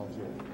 about the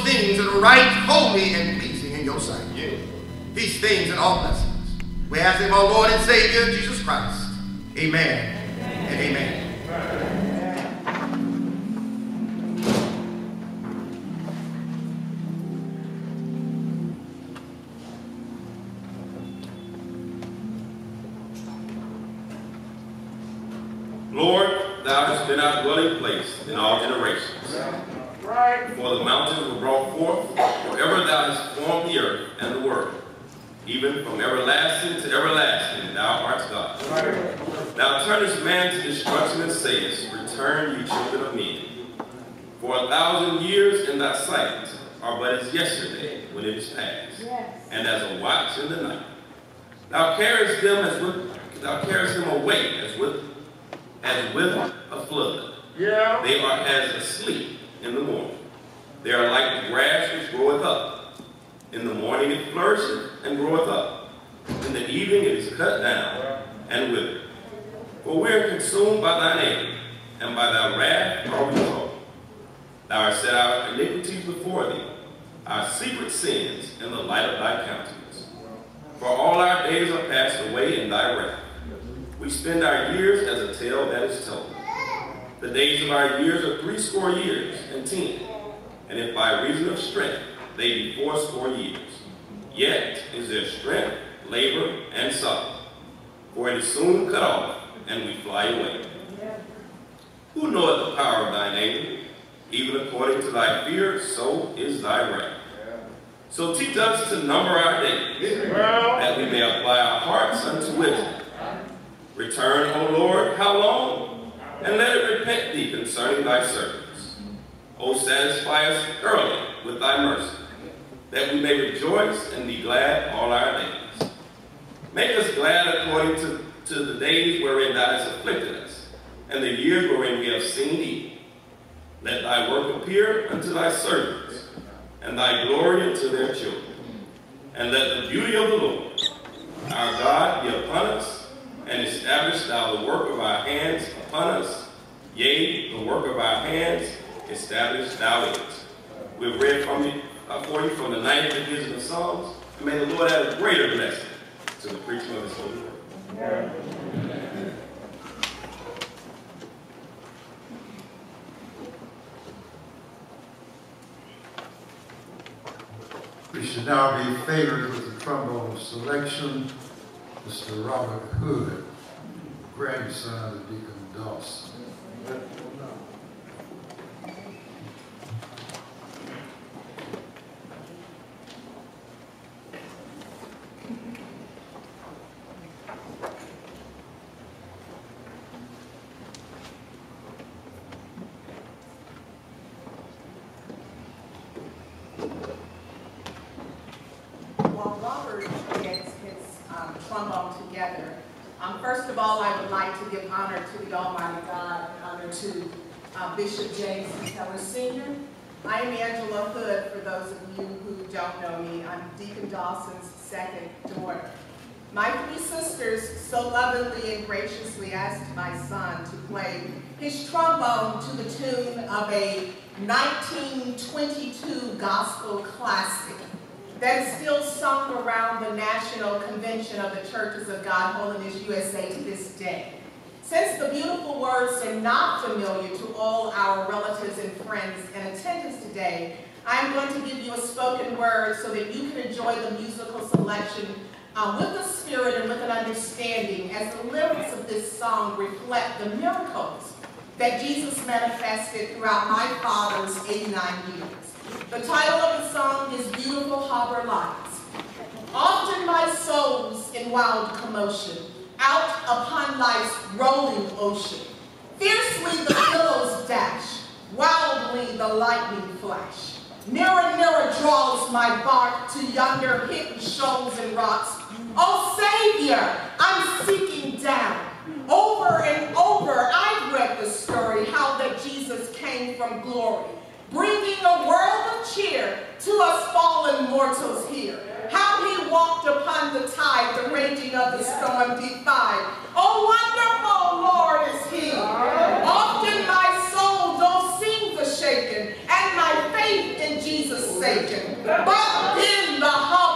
those things that are right, holy, and pleasing in your sight. Yeah. These things and all blessings. We ask them, our Lord and Savior, Jesus Christ. Amen and amen. In the night. Thou carriest them as with thou carriest them away as with as with a flood. Yeah. They are as asleep in the morning. They are like the grass which groweth up. In the morning it flourisheth and groweth up. In the evening it is cut down and withered. For we are consumed by thine anger, and by thy wrath are we troubled. Thou hast set our iniquities before thee, our secret sins in the light of thy countenance. For all our days are passed away in thy wrath. We spend our years as a tale that is told. The days of our years are threescore years and ten, and if by reason of strength they be fourscore years. Yet is their strength, labor, and sorrow, for it is soon cut off, and we fly away. Who knoweth the power of thy anger? Even according to thy fear, so is thy wrath. So teach us to number our days, that we may apply our hearts unto wisdom. Return, O Lord, how long? And let it repent thee concerning thy servants. O satisfy us early with thy mercy, that we may rejoice and be glad all our days. Make us glad according to, to the days wherein thou hast afflicted us, and the years wherein we have seen thee. Let thy work appear unto thy servants, and thy glory unto their children. And let the beauty of the Lord, our God, be upon us, and establish thou the work of our hands upon us. Yea, the work of our hands, establish thou it. We've read from you, uh, for you from the ninth division of the Psalms, and may the Lord add a greater blessing to the preaching of his holy word. Should now be favored with the trombone selection, Mr. Robert Hood, grandson of Deacon Dawson. While Robert gets his um, trombone together, um, first of all, I would like to give honor to the Almighty God, and honor to uh, Bishop James. Keller Sr. I am Angela Hood, for those of you who don't know me. I'm Deacon Dawson's second daughter. My three sisters so lovingly and graciously asked my son to play his trombone to the tune of a 1922 gospel classic that is still sung around the National Convention of the Churches of God Holiness USA to this day. Since the beautiful words are not familiar to all our relatives and friends in attendance today, I'm going to give you a spoken word so that you can enjoy the musical selection uh, with a spirit and with an understanding as the lyrics of this song reflect the miracles that Jesus manifested throughout my father's 89 years. The title of the song is Beautiful Harbor Lights. Often my soul's in wild commotion, out upon life's rolling ocean. Fiercely the billows dash, wildly the lightning flash. Nearer, nearer draws my bark to yonder hidden shoals and rocks. Oh, Savior, I'm seeking down. Over and over, I've read the story how that Jesus came from glory, bringing a world of cheer to us fallen mortals here. How he walked upon the tide, the raging of the storm defied. Oh, wonderful Lord is he. Often my soul seems a shaken, and my faith in Jesus shaken. But in the harbor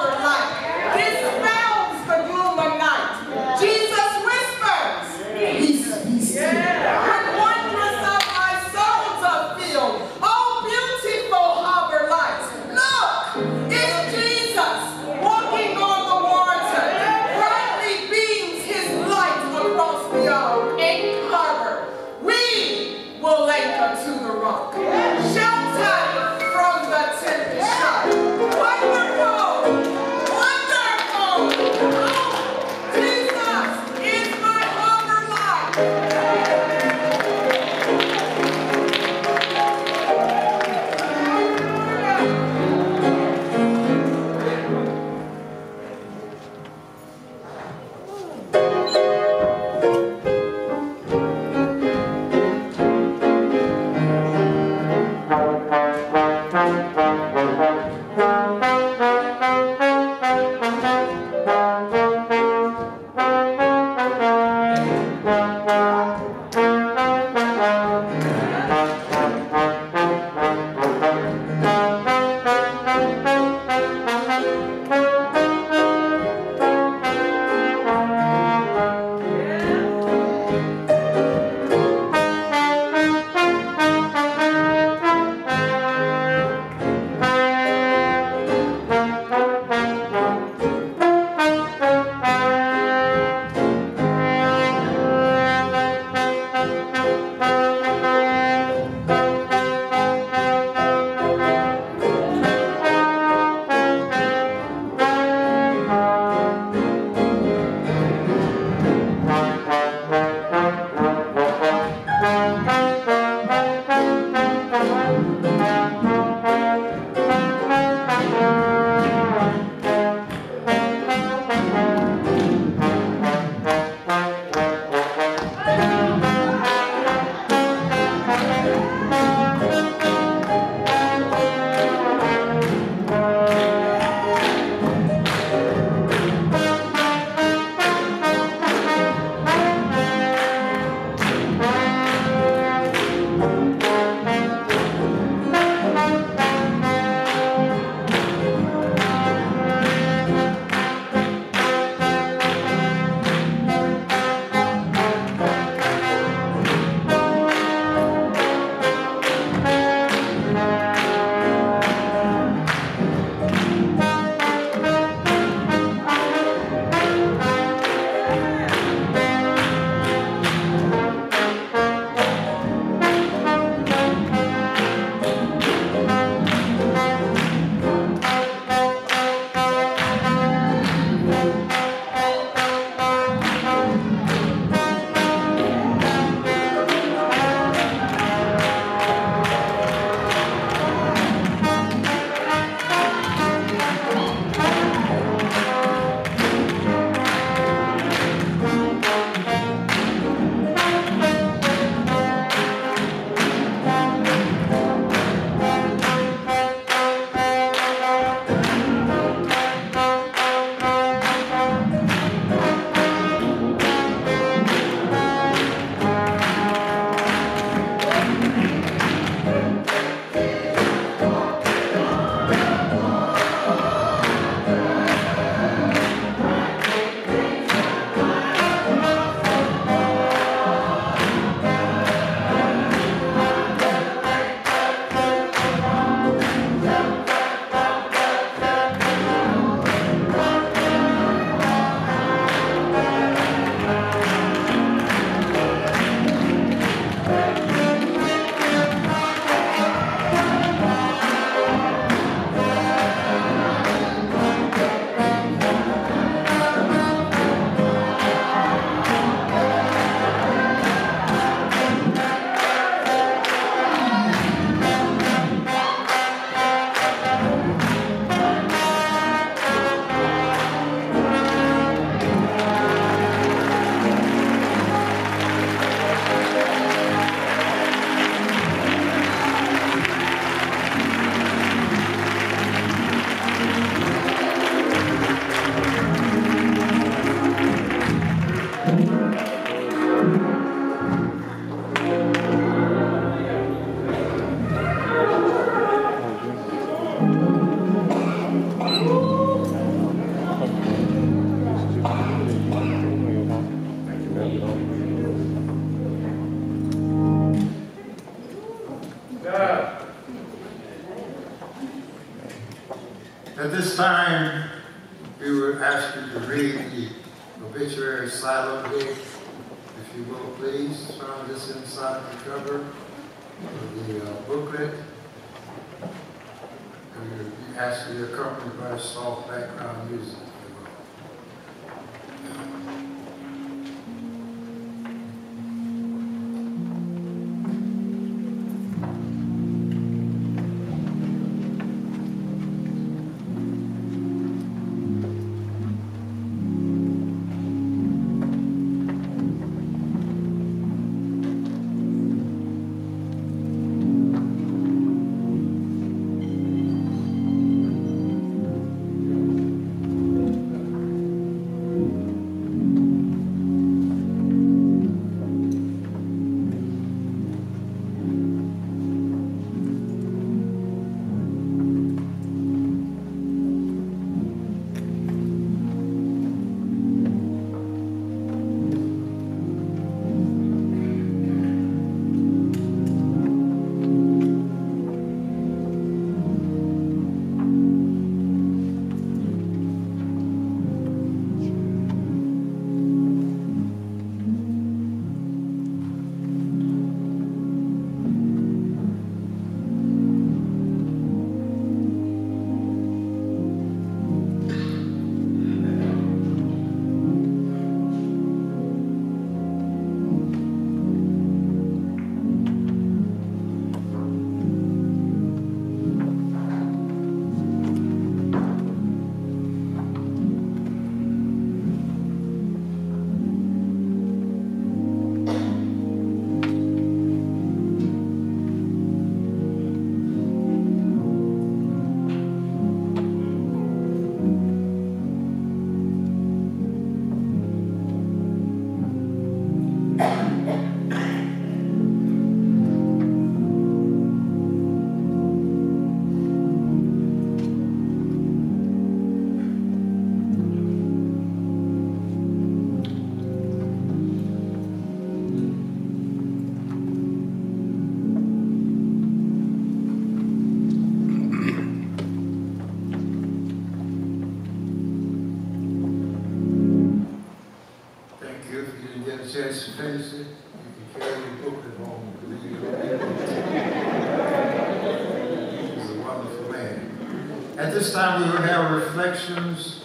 time, we will have reflections,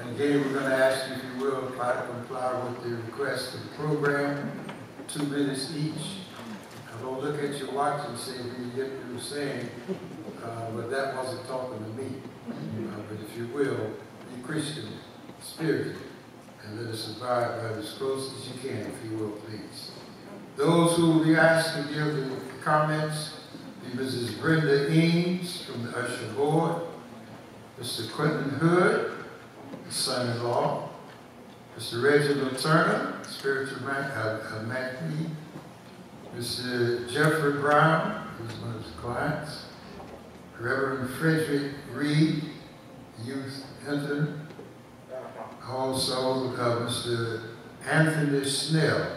and again, we're going to ask you, if you will, try to comply with the request of the program, two minutes each. Now, don't look at your watch and say, we get what you're saying, uh, but that wasn't talking to me. Uh, But if you will, be Christian, spirited, and let us abide by as close as you can, if you will, please. Those who will be asked to give the comments, be Mrs. Brenda Eames from the Usher Board, Mr. Quentin Hood, his son-in-law, Mr. Reginald Turner, spiritual man, uh, uh, magnet, Mr. Jeffrey Brown, who's one of his clients, Reverend Frederick Reed, youth intern, also uh, Mr. Anthony Snell,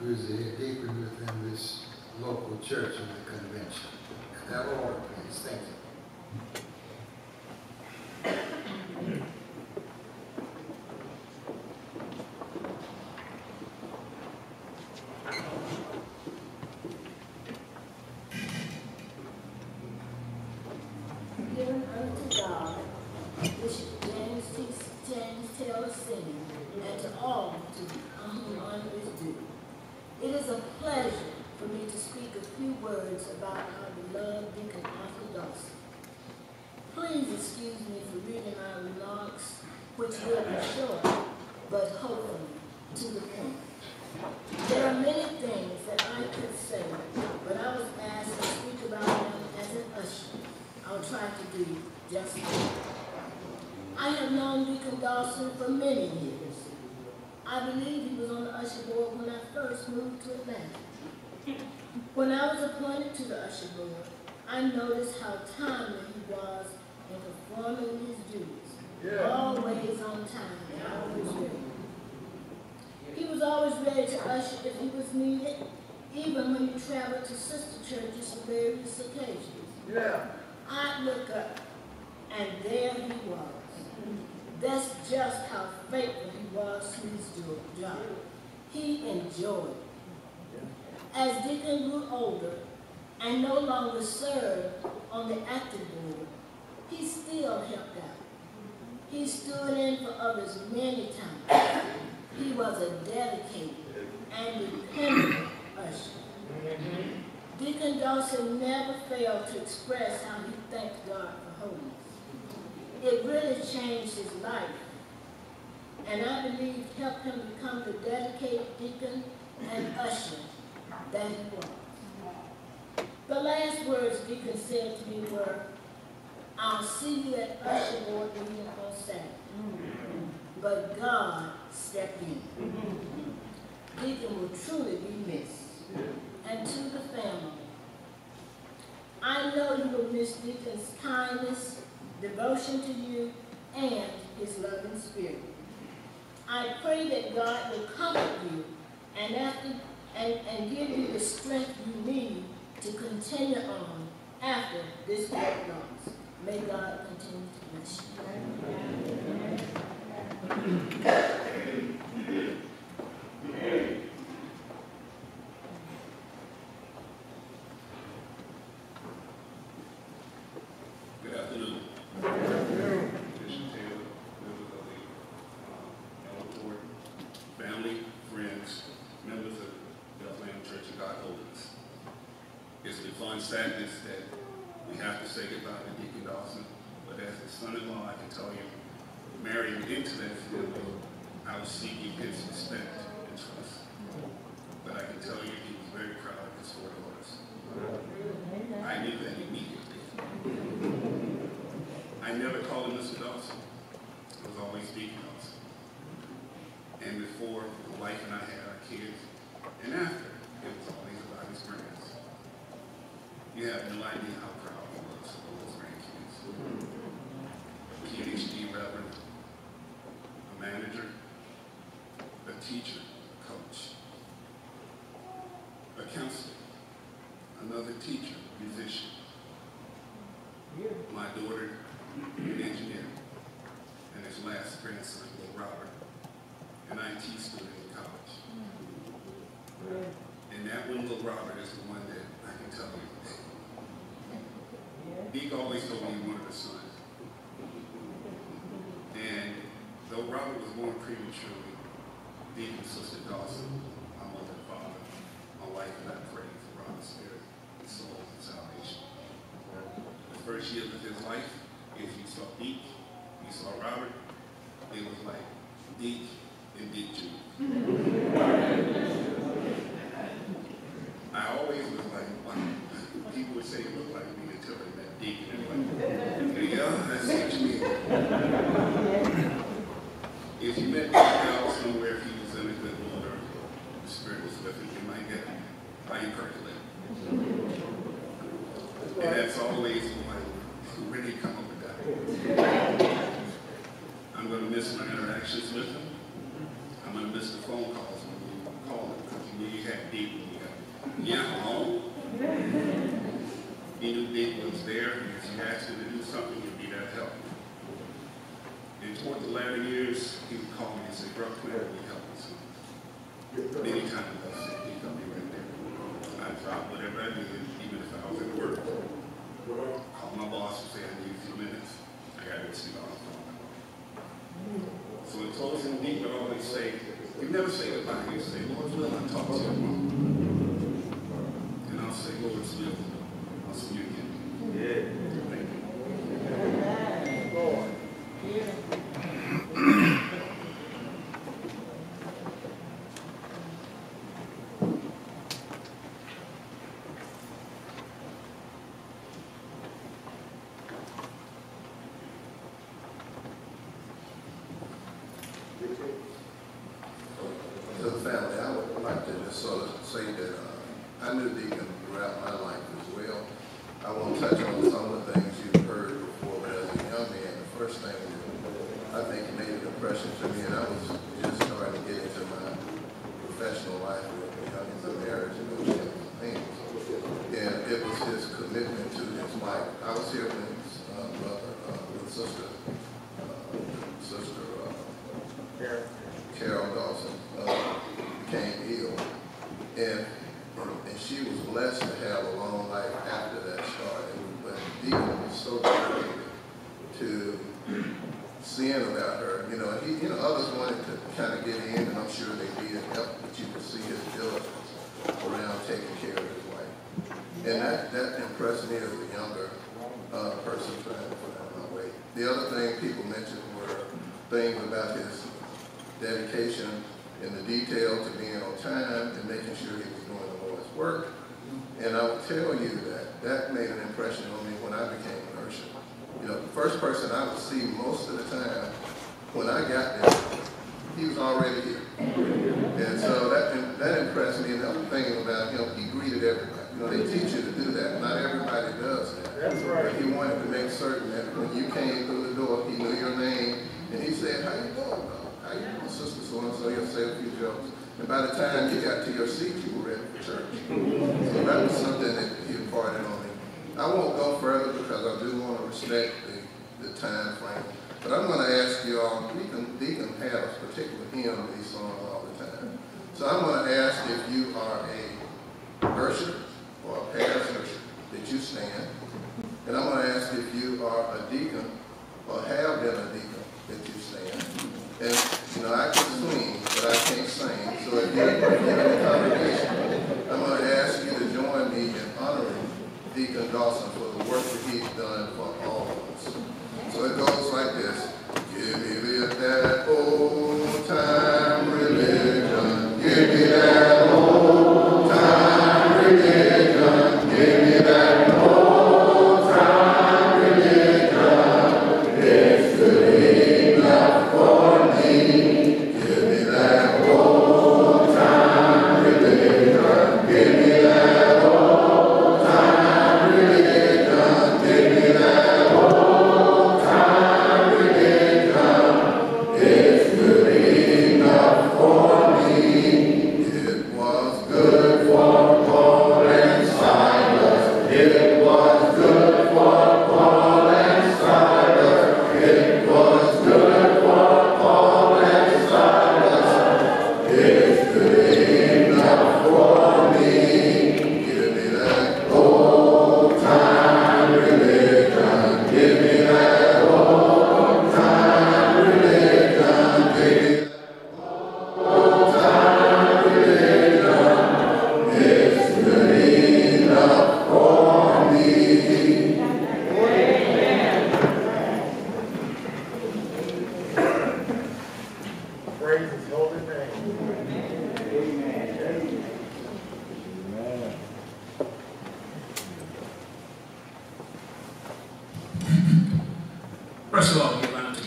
who is the deacon within this local church in the convention. And that order, please. Thank you. given unto God, which James, T- James tells singing, and to all to on whom honor is due. It is a pleasure for me to speak a few words about our beloved Deacon Arthur Dawson. Please excuse me for reading my remarks, which will be short, but hopefully to the point. There are many things that I could say, but I was asked to speak about him as an usher. I'll try to do just that. I have known Deacon Dawson for many years. I believe he was on the usher board when I first moved to Atlanta. When I was appointed to the usher board, I noticed how timely he was in performing his duties. Yeah. Always on time. Always ready. He was always ready to usher if he was needed, even when he traveled to sister churches for various occasions. Yeah. I'd look up, and there he was. That's just how faithful he was to his job. He enjoyed it. As Deacon grew older and no longer served on the active board, he still helped out. He stood in for others many times. He was a dedicated and dependable usher. Mm -hmm. Deacon Dawson never failed to express how he thanked God for holiness. It really changed his life, and I believe helped him become the dedicated deacon and usher that he was. The last words Deacon said to me were, I'll see you at usher board meeting on Saturday. But God stepped in. Mm-hmm. Deacon will truly be missed. And to the family, I know you will miss Deacon's kindness, devotion to you, and his loving spirit. I pray that God will comfort you and, after, and, and give you the strength you need to continue on after this great. May God continue to bless you. Meek always told me he wanted a son. And though Robert was born prematurely, Meek and Sister Dawson, my mother and father, my wife and I prayed for Robert's spirit, and soul, and salvation. The first years of his life, if you saw Meek, you saw Robert, it was like Meek and Meek Jr.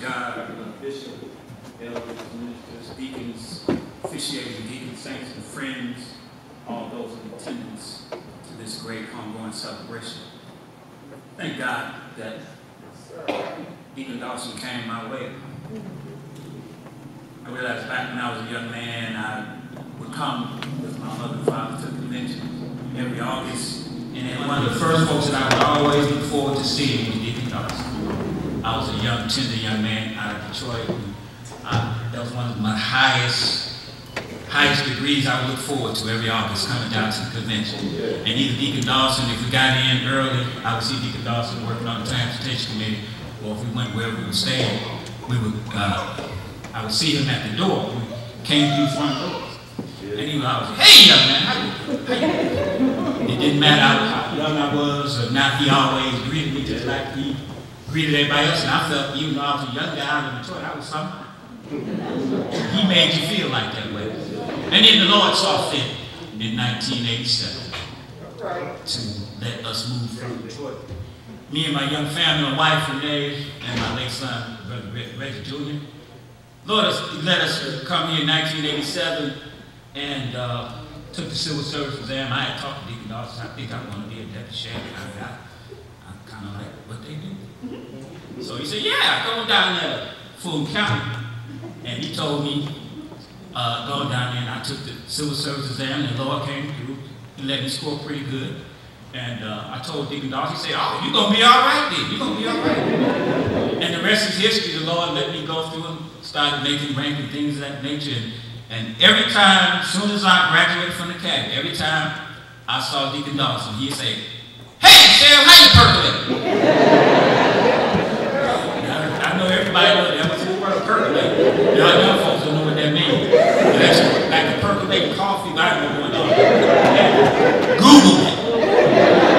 God, bishop, elders, ministers, deacons, officiating deacons, saints, and friends, all those in attendance to this great ongoing celebration. Thank God that Deacon Dawson came my way. I realized back when I was a young man, I would come with my mother and father to the convention every August. And one of the first folks that I would always look forward to seeing was Deacon Dawson. I was a young, tender young man out of Detroit. I, that was one of my highest, highest degrees I would look forward to every August coming down to the convention. And either Deacon Dawson, if we got in early, I would see Deacon Dawson working on the transportation committee, or if we went wherever we were staying, we would, uh, I would see him at the door. We came through front doors. And he was always, hey young man, how you, how you It didn't matter how young I was or not, he always greeted me just like he greeted everybody else, and I felt, even though I was a young guy out in Detroit, I was somebody. He made you feel like that way. And then the Lord saw fit in 1987 to let us move from Detroit. Me and my young family, my wife Renee, and my late son, Brother Reggie Jr. Lord let us come here in 1987 and uh, took the civil service exam. I had talked to Deacon Dawson. I think I want to be a deputy sheriff. I, I, I'm kind of like. So he said, yeah, go down there, Fulton County. And he told me, uh, go down there, and I took the civil service exam, and the Lord came through and let me score pretty good. And uh, I told Deacon Dawson, he said, oh, you're going to be all right then. You're going to be all right. and the rest is history. The Lord let me go through and started making rank and things of that nature. And, every time, as soon as I graduated from the academy, every time I saw Deacon Dawson. He'd say, Hey, Sheriff, how you percolate? Everybody knows that was his word, percolate. Y'all young folks don't know what that means. That's like a percolate coffee, but I don't. Google it.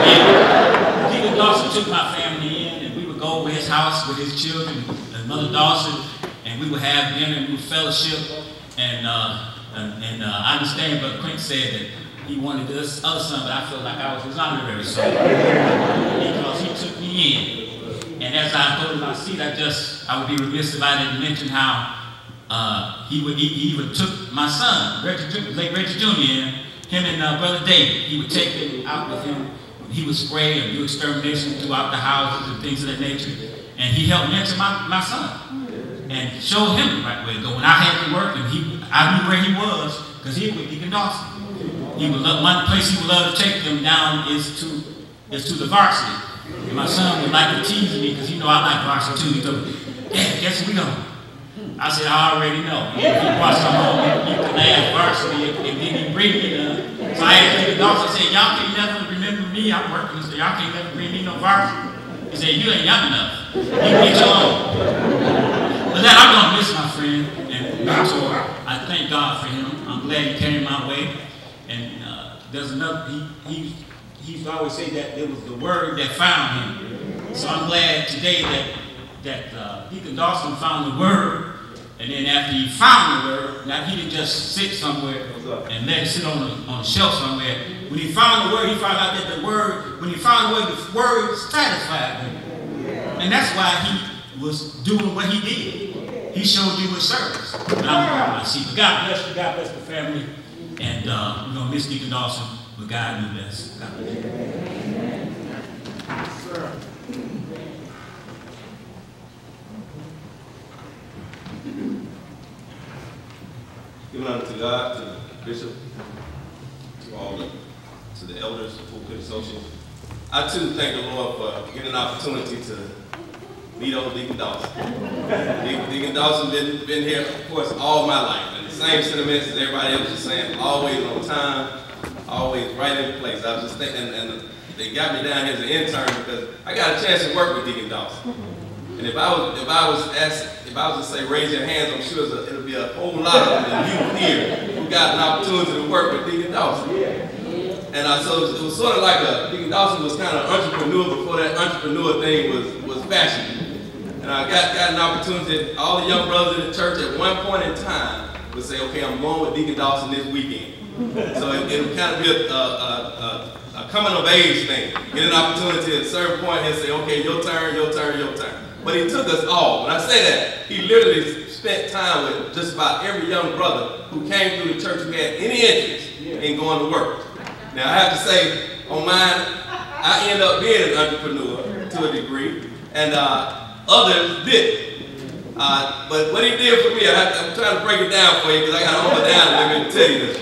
Yeah. Deacon Dawson took my family in, and we would go over his house with his children, and Mother Dawson, and we would have dinner and we would fellowship. And, uh, and, and uh, I understand Brother Quint said that he wanted this other son, but I felt like I was his honorary son. because he took me in. And as I to my seat, I just, I would be remiss if I didn't mention how uh, he would he, he even took my son, Reggie, late Reggie Jr. him and uh, Brother David. He would take him out with him. He would spray and do extermination throughout the houses and things of that nature. And he helped mentor my, my son and show him the right way to go. When I had to work, and he, I knew where he was because he was Deacon Dawson. He would love, one place he would love to take them down is to is to the varsity. And my son would like to tease me because you know I like varsity too. He told Dad, guess we going? I said, I already know. You watch some home, you, can ask varsity if, they didn't bring me none. So I asked Deacon Dawson, I said, y'all can't never remember me. I'm working. so y'all can't bring me no varsity. He said, you ain't young enough. You get your own. But then I'm going to miss my friend. And so I thank God for him. I'm glad he came my way. And uh, there's another, he, he, he used to always say that it was the word that found him. So I'm glad today that, that uh, Deacon Dawson found the word. And then after he found the word, now he didn't just sit somewhere and let it sit on a, on a shelf somewhere. When he found the word, he found out that the word, when he found the word, the word satisfied him. And that's why he was doing what he did. He showed you his service. And I'm, I see. But God bless you. God bless the family. And uh, we're miss Deacon Dawson, but God knew best. God bless you. Giving honor to God, to the bishop, to all the, to the elders, pulpit associates. I too thank the Lord for getting an opportunity to meet old Deacon Dawson. Deacon, Deacon Dawson been, been here, of course, all my life. And the same sentiments as everybody else is saying, always on time, always right in place. I was just thinking, and, they got me down here as an intern because I got a chance to work with Deacon Dawson. And if I was, if I was asked, if I was to say raise your hands, I'm sure it'll be a whole lot of you here who got an opportunity to work with Deacon Dawson. And uh, so it was, it was sort of like a, Deacon Dawson was kind of entrepreneur before that entrepreneur thing was, was fashioned. And I got, got an opportunity, all the young brothers in the church at one point in time would say, okay, I'm going with Deacon Dawson this weekend. So it, it'll kind of be a, a, a, a coming of age thing. Get an opportunity at a certain point and say, okay, your turn, your turn, your turn. But he took us all. When I say that, he literally spent time with just about every young brother who came through the church who had any interest in going to work. Now I have to say, on mine, I end up being an entrepreneur to a degree, and uh, others did. Uh, but what he did for me, I am trying to break it down for you because I got hold it down to tell you this.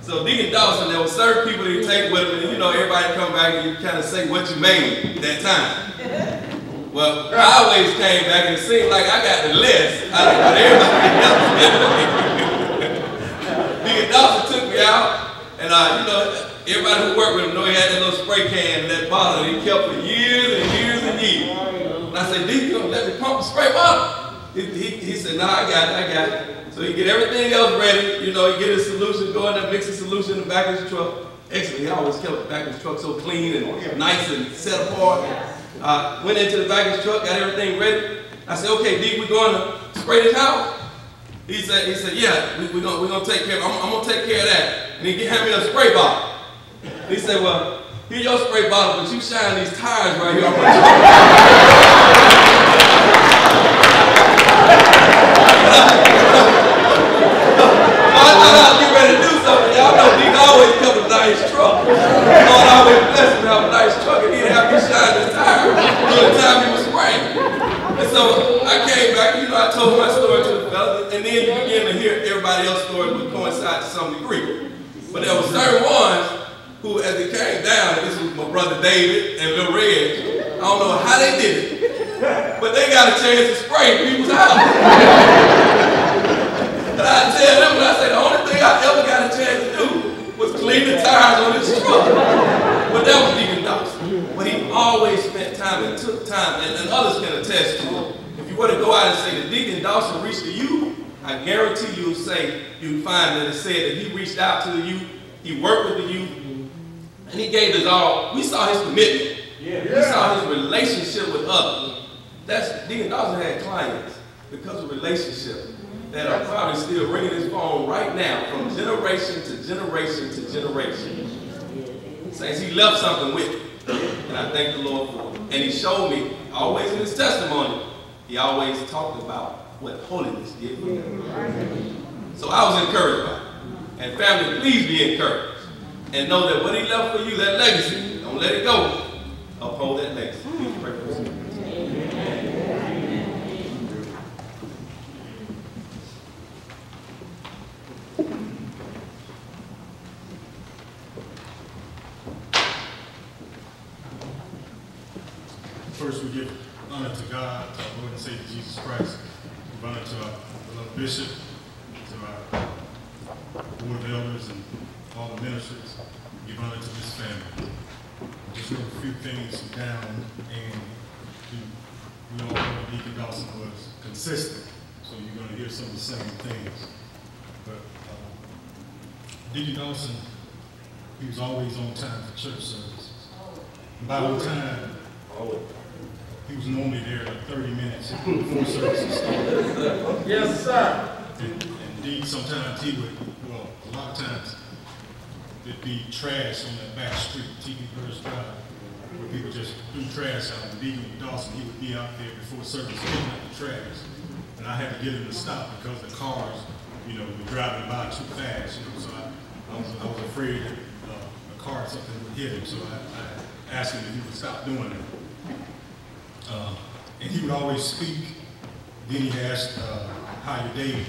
So Deacon Dawson, there were certain people you take with him, and you know, everybody come back and you kind of say what you made that time. Well, I always came back and it seemed like I got the list out of what everybody else Deacon Dawson took me out, and uh, you know, everybody who worked with him know he had that little spray can and that bottle that he kept for years and years and years. And I said, Deacon, let me pump spray bottle? He, he, he said, no, nah, I got it, I got it. So he get everything else ready, you know, he get his solution, go in there, mix his solution in the back of his truck. Excellent, he always kept the back of his truck so clean and nice and set apart. Uh, went into the back of his truck, got everything ready. I said, okay, D, we're going to spray this house. He said, he said, yeah, we, we're gonna we're gonna take care. Of, I'm, I'm gonna take care of that. And he handed me a spray bottle. He said, well, here's your spray bottle, but you shine these tires right here. I thought I was getting ready to do something. Y'all know always nice truck. Blessed to have a nice truck, and he'd have me shine time he was spraying. And so I came back, you know, I told my story to the and then you begin to hear everybody else's would coincide to some degree. But there were certain ones who, as it came down, this was my brother David and Lil Red, I don't know how they did it, but they got a chance to spray people's houses. and I tell them, I said, the only thing I ever got a chance to do was clean the tires on his truck. But that was Deacon Dawson. But he always spent time and took time, and, and others can attest to it. If you were to go out and say that Deacon Dawson reached to you, I guarantee you'll say, you'll find that it said that he reached out to the youth, he worked with the youth, and he gave us all, we saw his commitment. Yeah. We saw his relationship with us. That's, Dean Dawson had clients because of relationship that are probably still ringing his phone right now from generation to generation to generation. Says he left something with me. And I thank the Lord for it. And he showed me, always in his testimony, he always talked about what holiness did for him. So I was encouraged by it. And family, please be encouraged. And know that what he left for you, that legacy, don't let it go. Uphold that legacy. Hmm. Please pray for us. First, we give honor to God, to our Lord and Savior Jesus Christ. Give honor to our beloved bishop, to our board of elders, and all the ministers. Give honor to this family. Just wrote a few things down, and we, we all know Deacon Dawson was consistent, so you're going to hear some of the same things. But uh, Deacon Dawson, he was always on time for church services. And by the time, he was normally there like 30 minutes before services started. Yes, sir. And indeed, sometimes he would, well, a lot of times, there'd be trash on that back street, TV Burris Drive, where people just threw trash out. And Deacon Dawson, he would be out there before service picking up the trash. And I had to get him to stop because the cars, you know, were driving by too fast, you know, so I, I was, I was afraid that uh, a car or something would hit him, so I, I asked him if he would stop doing that. Uh, and he would always speak. Then he'd ask, uh, how your day,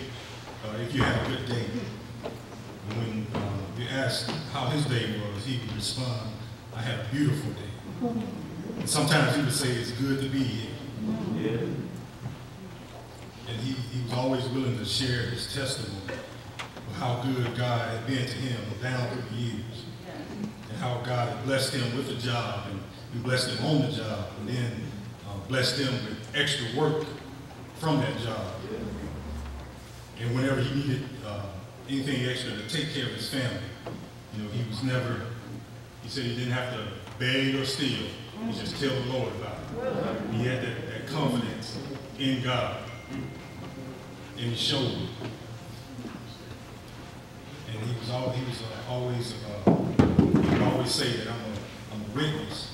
uh, if you had a good day. When uh, asked how his day was, he would respond, I had a beautiful day. And sometimes he would say, it's good to be here. Yeah. And he, he was always willing to share his testimony of how good God had been to him down through the years. And how God had blessed him with a job, and he blessed him on the job, and then uh, blessed him with extra work from that job. And whenever he needed uh, anything extra to take care of his family, you know, he was never, he said he didn't have to beg or steal. He just tell the Lord about it. He had that, that confidence in God. And he showed it. And he was, all, he was uh, always, uh, he would always say that I'm a, I'm a witness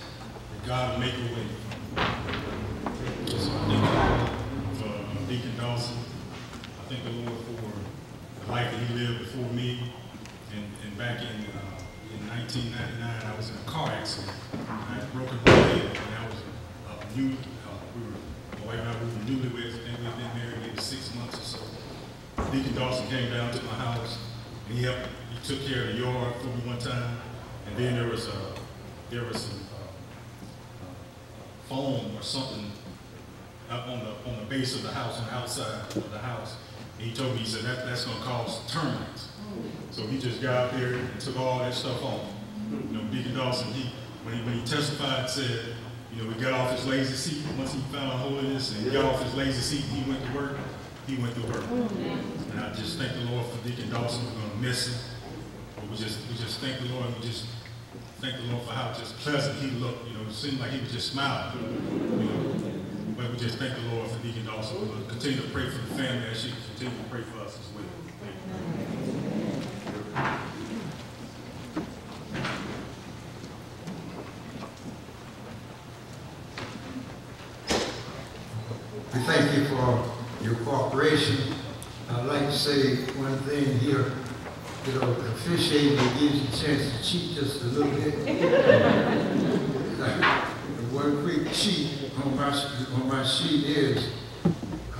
that God will make a way. So I thank God for uh, Deacon Dawson. I thank the Lord for life that he lived before me. And, and back in, uh, in 1999, I was in a car accident. I had broken my leg, and I was uh, new. Uh, we were, my wife and I we were newlyweds. I think we'd been married maybe six months or so. Deacon Dawson came down to my house, and he helped. He took care of the yard for me one time, and then there was a there was some uh, foam or something up on the on the base of the house, on the outside of the house. And he told me, he said, that, that's gonna cause termites. So he just got out there and took all that stuff off. You know, Deacon Dawson, he when he when he testified said, you know, we got off his lazy seat once he found holiness and got off his lazy seat, he went to work, he went to work. And I just thank the Lord for Deacon Dawson. We're gonna miss him. But we just we just thank the Lord, we just thank the Lord for how just pleasant he looked. You know, it seemed like he was just smiling. You know, but we just thank the Lord for Deacon Dawson. We'll continue to pray for the family as she pray for us as well. Thank you. We thank you for your cooperation. I'd like to say one thing here. You know, officiating gives you a chance to cheat just a little bit. one quick cheat on my, on my sheet is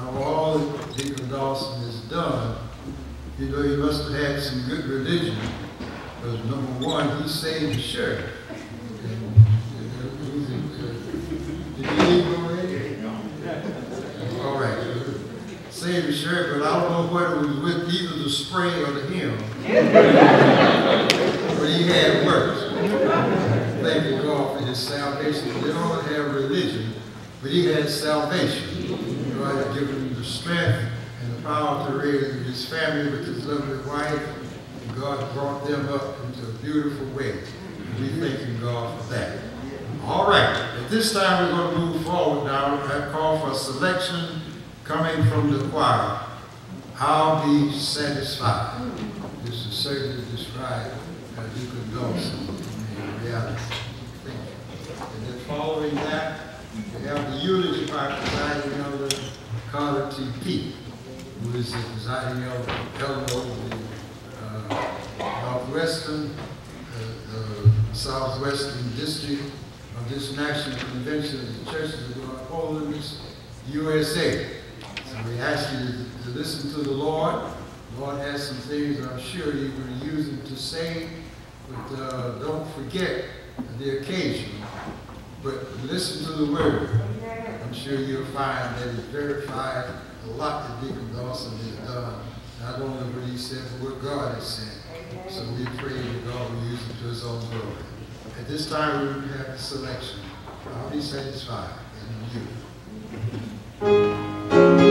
how all that Deacon Dawson has done. You know, he must have had some good religion. Because number one, he saved the sheriff. Did he leave already? All right. Saved the sheriff, but I don't know whether it was with either the spray or the hymn. but he had works. Thank you, God, for his salvation. He didn't have religion, but he had salvation. God had given him the strength and the power to raise his family with his lovely wife. And God brought them up into a beautiful way. And we thank God for that. All right, at this time we're going to move forward now. I call for a selection coming from the choir. I'll be satisfied. This is certainly described by Deacon Dawson in reality. You. And then following that, we have the eulogy presiding elder Carter T. Peake, who is the presiding elder of the uh, Northwestern, uh, uh, Southwestern District of this National Convention of the Churches of God Holiness, USA. So we ask you to, to listen to the Lord. The Lord has some things I'm sure you're going to use him to say, but uh, don't forget the occasion. But listen to the word. I'm sure you'll find that it verifies a lot that Deacon Dawson has done, not only what he said, but what God has said. So we pray that God will use it to his own glory. At this time, we have the selection. I'll be satisfied in you.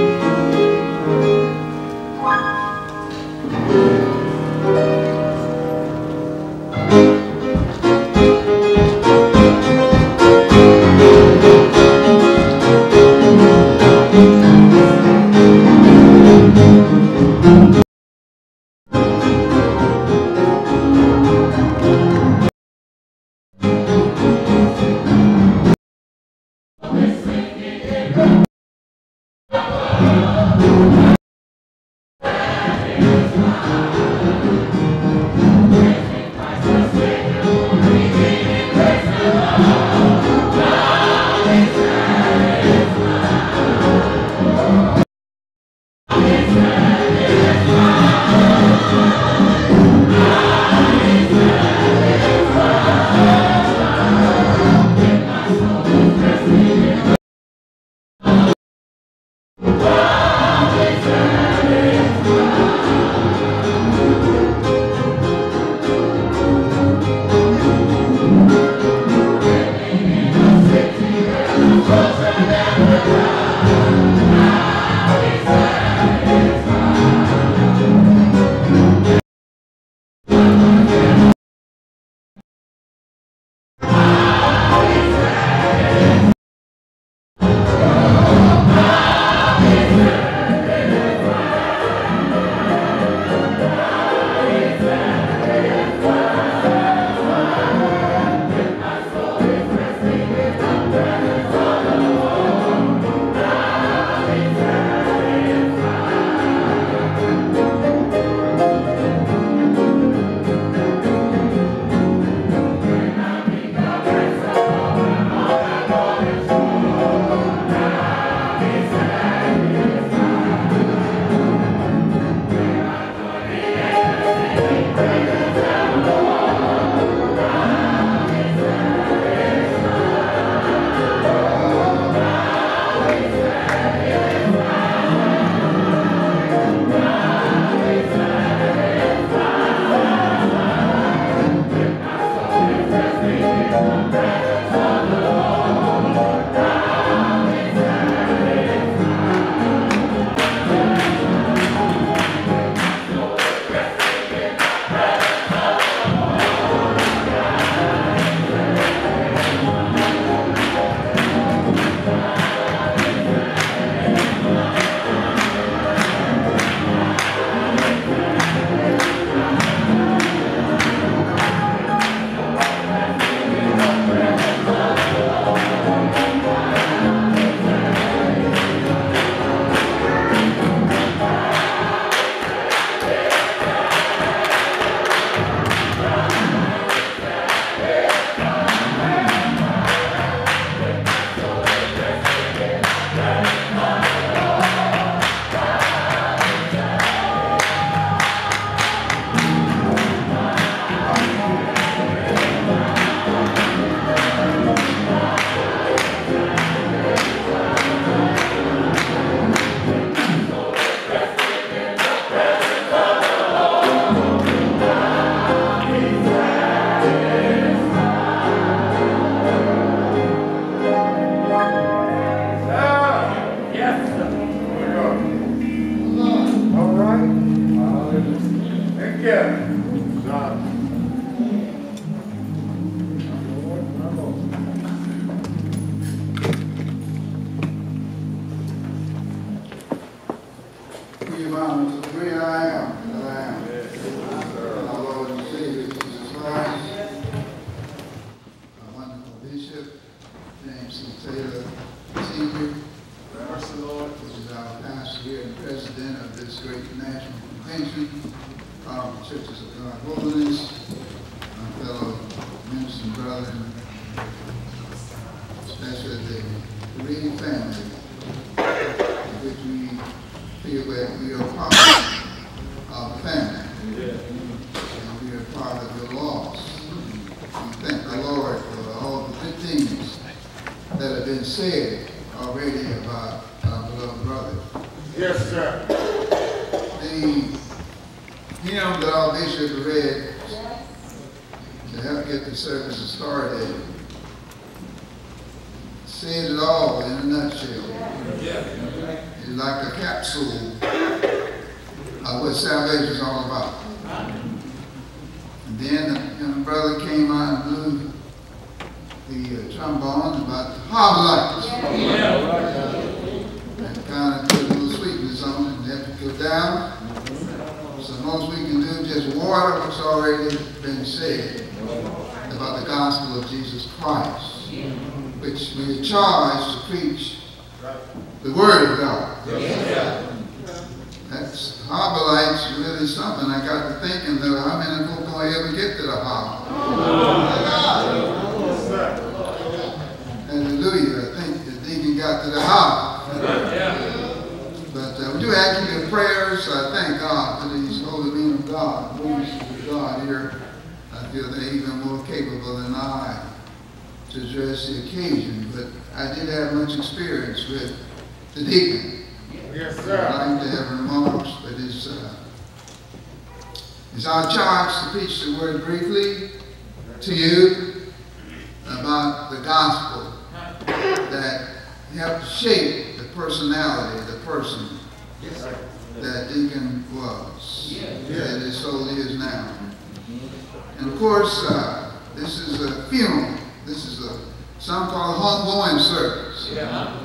And of course, uh, this is a funeral. This is a, some call it homegoing service. Yeah.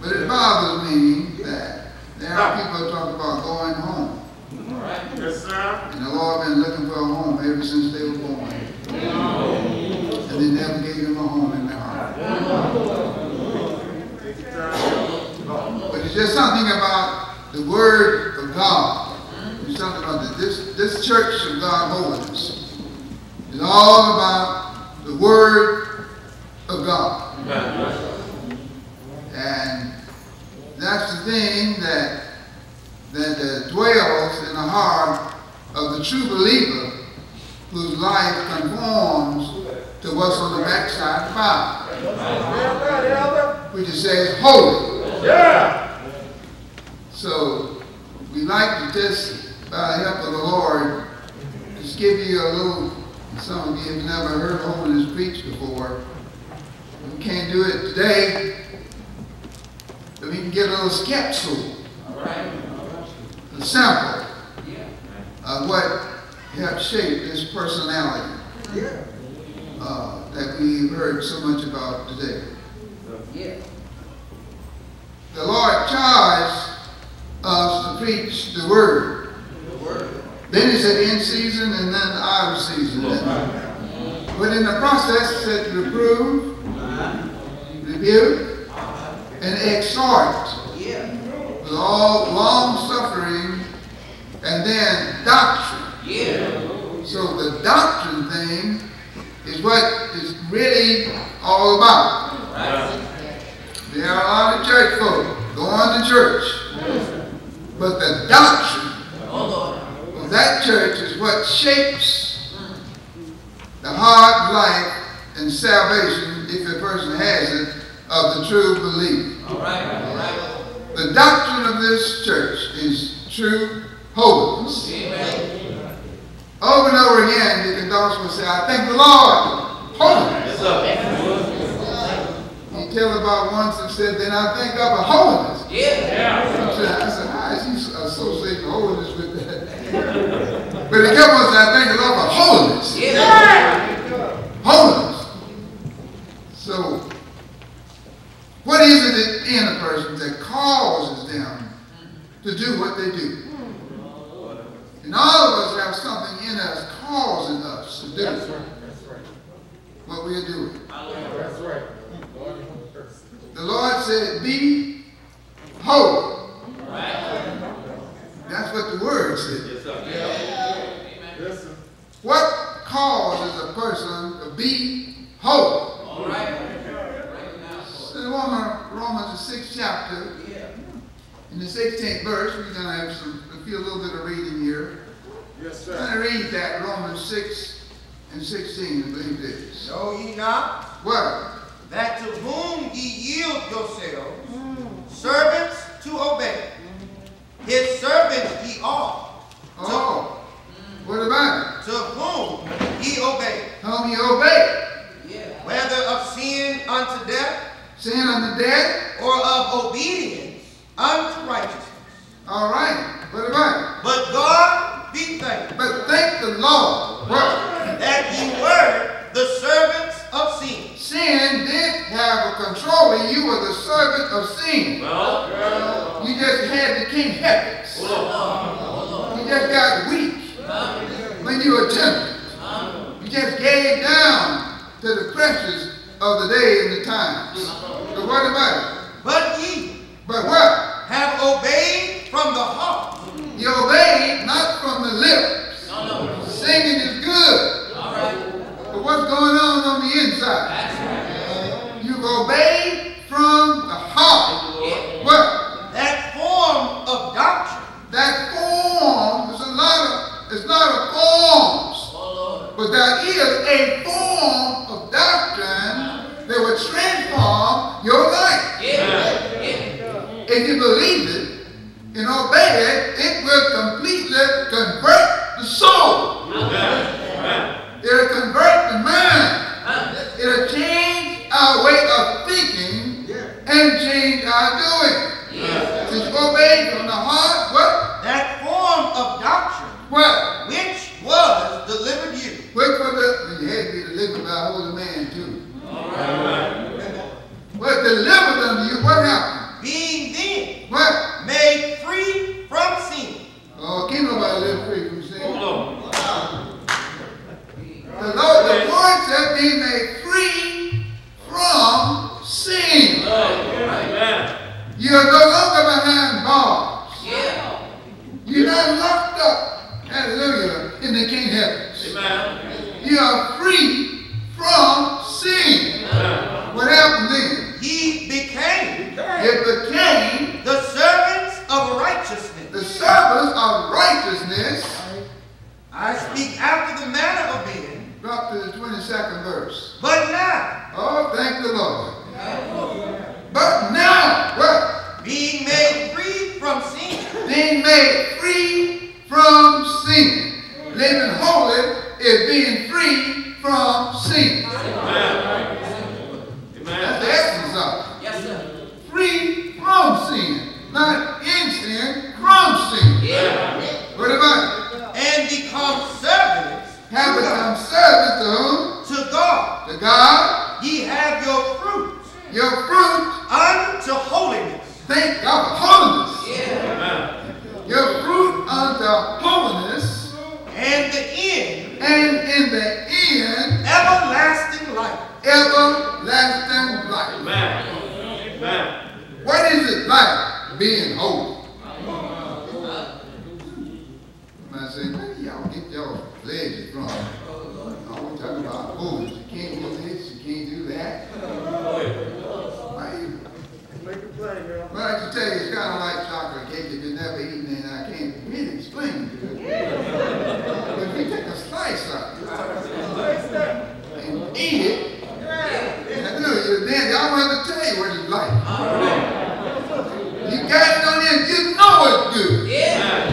But it bothers me that there are people that talk about going home. All right. Yes, sir. And the Lord been looking for a home ever since they were born. And they never gave them a home in their heart. But it's just something about the Word of God. It's something about the, this, this church of God holiness. All about the Word of God. And that's the thing that that dwells in the heart of the true believer whose life conforms to what's on the backside of the Bible, which it says holy. Yeah. So we like to just, by the help of the Lord, just give you a little, some of you have never heard holiness preached before. We can't do it today, but we can get a little capsule, a sample of what helped shape this personality uh, that we've heard so much about today. Yeah. The Lord charged us to preach the word. the word. Then he said in season and then out of season. But in the process, he said to reprove, rebuke, and exhort with all long suffering and then doctrine. So the doctrine thing is what is really all about. There are a lot of church folk going to church, but the doctrine oh, of that church is what shapes the hard life and salvation, if a person has it, of the true believer. The doctrine of this church is true holiness. Over and over again, Deacon Dawson will say, I thank the Lord, holiness. He tell about once and said, then I thank God for holiness. Yeah. said, I said, how is he but it gives us that thing, Lord, holiness. Yeah. Holiness. So, what is it in a person that causes them to do what they do? And all of us have something in us causing us to do That's right. That's right. what we are doing. That's right. The Lord said, be holy. Right. That's what the word says. Yes, sir. What causes a person to be holy? So Romans, Romans, the sixth chapter, in the 16th verse, we're going to have some, a few, a little bit of reading here. Yes, sir. I'm sir. going to read that, Romans 6 and 16, I believe this. Know ye not What? that to whom ye yield yourselves, servants to obey, his servants ye are, Oh, what about it? to whom ye obey, Whom you obey? whether of sin unto death, Sin unto death? or of obedience unto righteousness. All right. What about it? But God be thanked But thank the Lord. What? that ye were the servants of sin, Sin did have a control and you were the servant of sin. Well, You just had you can't help it. You just got weak when you were tempted. You just gave down to the pressures of the day and the times. But what about it? but ye But what? have obeyed from the heart You obeyed not from the lips. Singing is good. Going on on the inside? You've obeyed from the heart. What? that form of doctrine That form is a lot of, it's not a forms. But that is a form of doctrine that will transform your life. If you believe it and obey it, it will completely convert the soul. It'll convert the mind. It'll change our way of thinking and change our doing. Since you obey from the heart, what? that form of doctrine What? which was delivered you Wait for the, you had to be delivered by a holy man too. What delivered unto you, what happened? being then What? made free from sin. Oh, can't nobody live free from sin. The Lord, the Lord said, be made free from sin. You are no longer behind bars. You're not locked up, hallelujah, in the king heavens. You are free from sin. What happened then? Ye became It became the servants of righteousness. the servants of righteousness. I speak after the manner of men, Drop to the 22nd verse. but now, Oh, thank the Lord. But now, what? being made free from sin, Being made free from sin. Living holy is being free from sin. That's the essence of it. Yes, sir. Free from sin. Not in sin, from sin. What about it? and become servants Have become servants to whom? to God. To God. Ye have your fruit Your fruit, unto holiness. think of holiness. Your fruit unto holiness. and the end, And in the end, everlasting life. everlasting life. What is it like being holy? I say, where do y'all get your legends from? Oh, we talking about holiness. You can't do this, you can't do that. Why you? Well, I can tell you, it's kind of like chocolate cake if you've never eaten it, and I can't really explain it. But if you take a slice of it and eat it, and do it, then I'm going to tell you what it's like. You got it on there, you know it's good.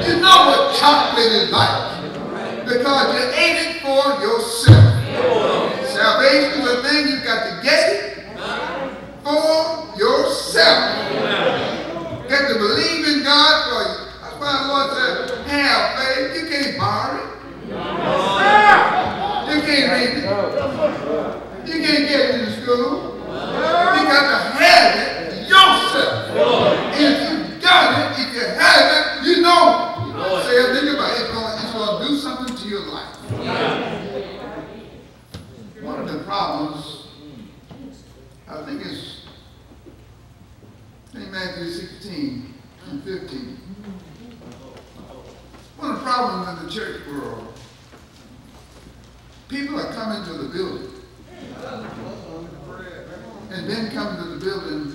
You know what chocolate is like. Because you ate it for yourself. Salvation is a thing you've got to get it for yourself. You got to believe in God for you. That's why the Lord said, have faith. You can't borrow it. You can't read it. You can't get it in school. You got to have it yourself. If you got it, if you have it, you know. Say, think about it. One of the problems, I think it's in Matthew 16 and 15. One of the problems in the church world, people are coming to the building and then coming to the building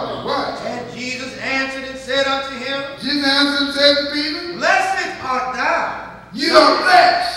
God. What? And Jesus answered and said unto him. Jesus answered and said to Peter. Blessed art thou. You are blessed.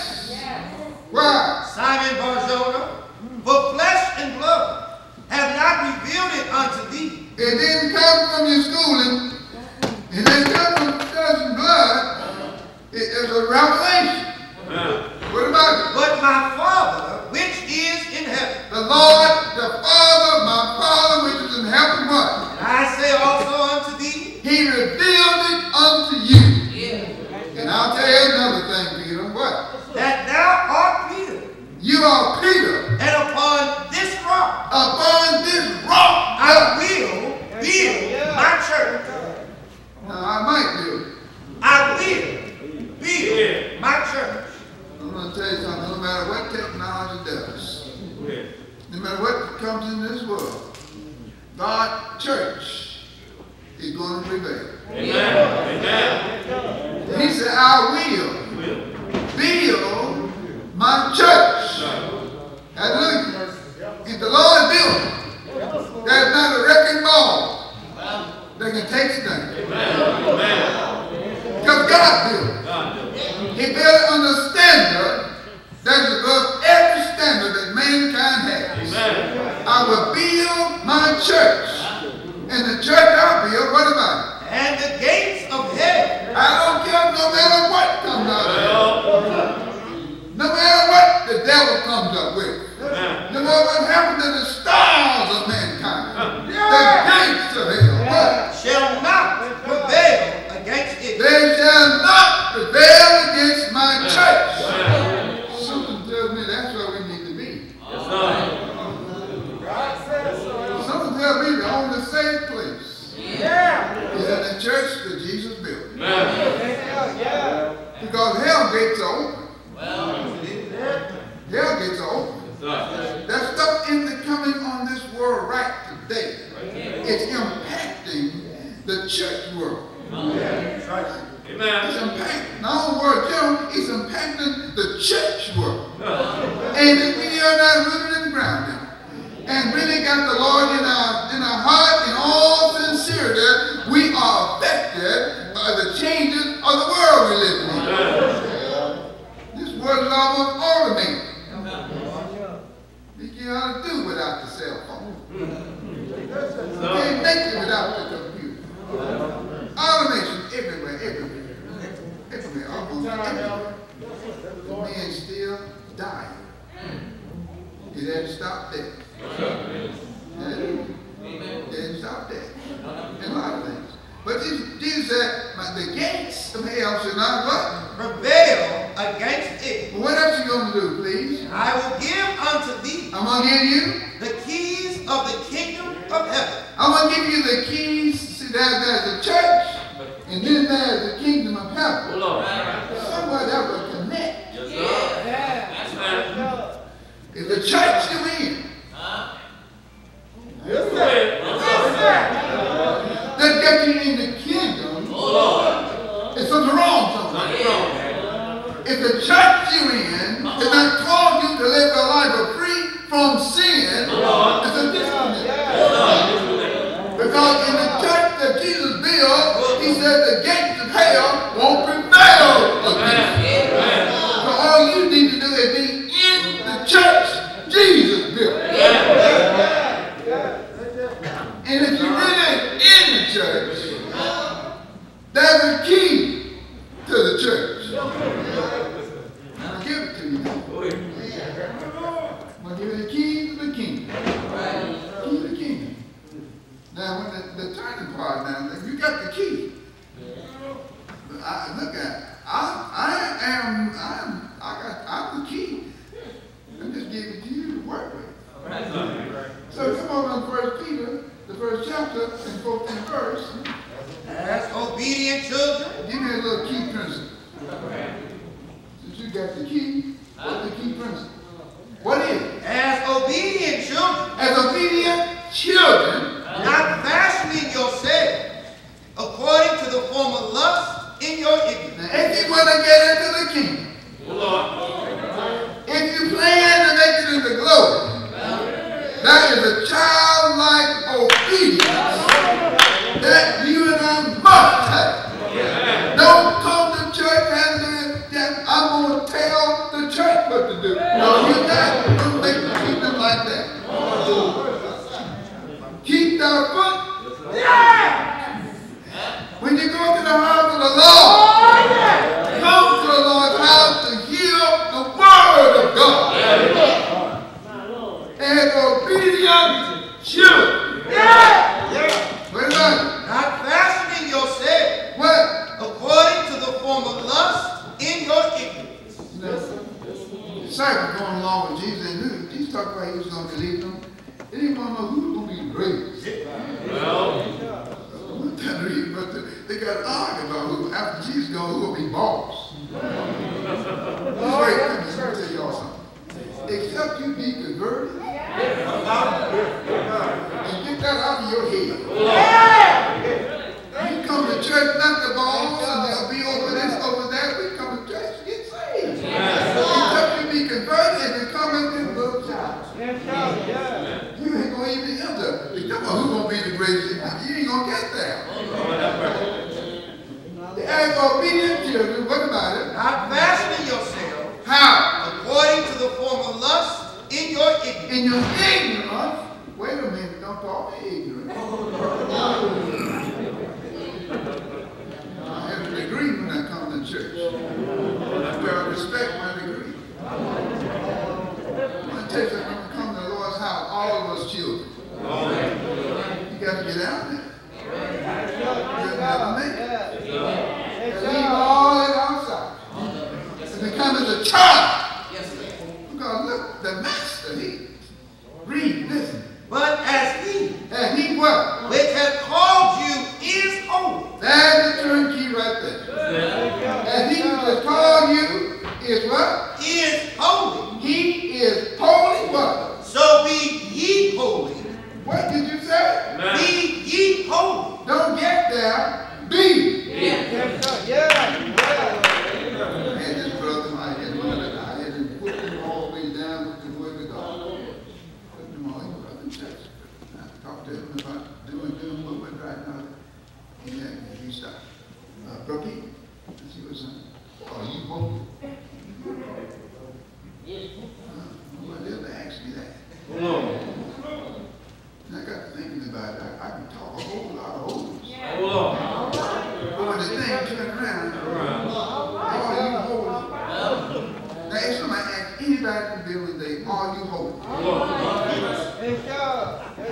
back and deal with Dave. Are you holy?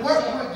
What would